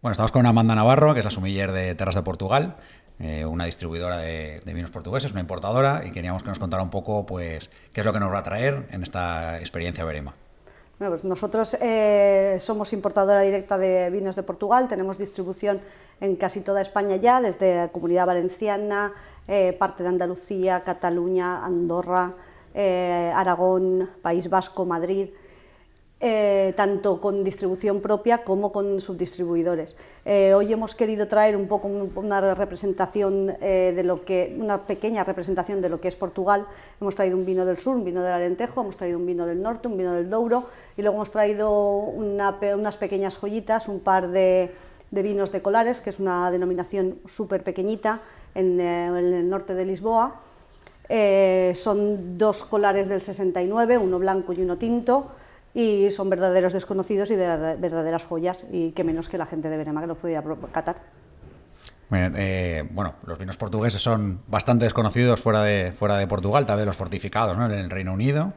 Bueno, estamos con Amanda Navarro, que es la sumiller de Terras de Portugal, eh, una distribuidora de, vinos portugueses, una importadora, y queríamos que nos contara un poco pues, qué es lo que nos va a traer en esta experiencia Verema. Bueno, pues nosotros eh, somos importadora directa de vinos de Portugal, tenemos distribución en casi toda España ya, desde la Comunidad Valenciana, eh, parte de Andalucía, Cataluña, Andorra, Aragón, País Vasco, Madrid. Eh, tanto con distribución propia como con subdistribuidores. Eh, hoy hemos querido traer un poco una representación eh, de lo que, una pequeña representación de lo que es Portugal. Hemos traído un vino del sur, un vino del Alentejo, hemos traído un vino del norte, un vino del Douro y luego hemos traído unas pequeñas joyitas, un par de, vinos de Colares, que es una denominación súper pequeñita en, el norte de Lisboa. son dos colares del 69, uno blanco y uno tinto y son verdaderos desconocidos y de verdaderas joyas y que menos que la gente de Benema que los pudiera catar. Eh, bueno, los vinos portugueses son bastante desconocidos fuera de, fuera de Portugal, tal vez los fortificados ¿no? en el Reino Unido,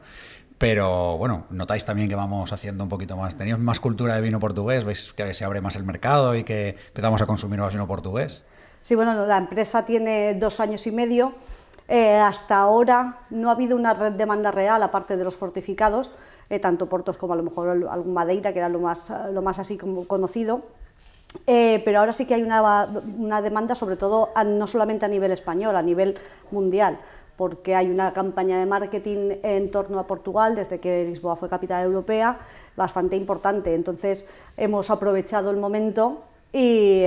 pero bueno, notáis también que vamos haciendo un poquito más, tenéis más cultura de vino portugués, veis que se abre más el mercado y que empezamos a consumir más vino portugués. Sí, bueno, la empresa tiene dos años y medio, eh, hasta ahora no ha habido una demanda real aparte de los fortificados, eh, tanto Portos como a lo mejor algún Madeira, que era lo más, lo más así como conocido. Eh, pero ahora sí que hay una, demanda, sobre todo no solamente a nivel español, a nivel mundial, porque hay una campaña de marketing en torno a Portugal desde que Lisboa fue capital europea bastante importante. Entonces hemos aprovechado el momento y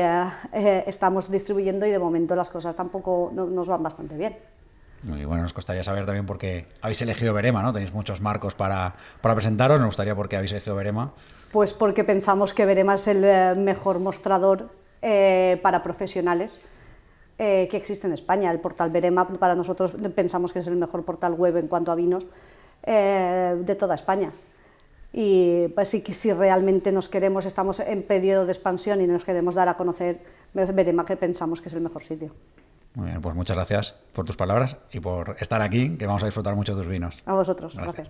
estamos distribuyendo y de momento las cosas tampoco nos van bastante bien. Bueno, nos gustaría saber también por qué habéis elegido Verema, ¿no? Tenéis muchos marcos para, para presentaros, nos gustaría por qué habéis elegido Verema. Pues porque pensamos que Verema es el eh, mejor mostrador eh, para profesionales eh, que existe en España. El portal Verema, para nosotros pensamos que es el mejor portal web en cuanto a vinos de toda España. Y pues, si, si realmente nos queremos, estamos en periodo de expansión y nos queremos dar a conocer Verema, que pensamos que es el mejor sitio. Muy bien, pues muchas gracias por tus palabras y por estar aquí, que vamos a disfrutar mucho de tus vinos. A vosotros, gracias.